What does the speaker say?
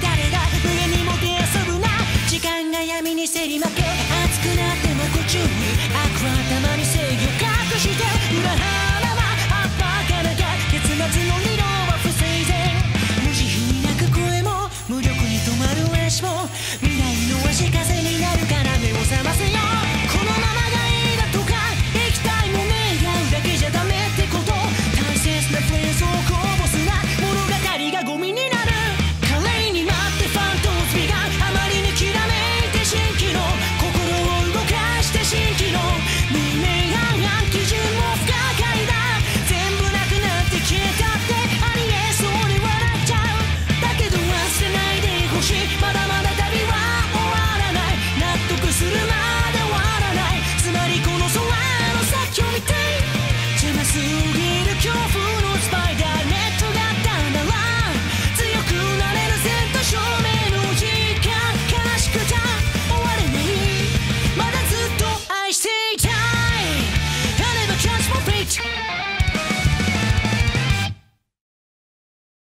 誰が上にもて遊ぶな時間が闇に競り負け熱くなってもご注意悪はたまに正義隠して裏腹はあっぱがなきゃ結末の理論は不整然無慈悲に泣く声も無力に止まる足も未来の足かせになるから transfer fate.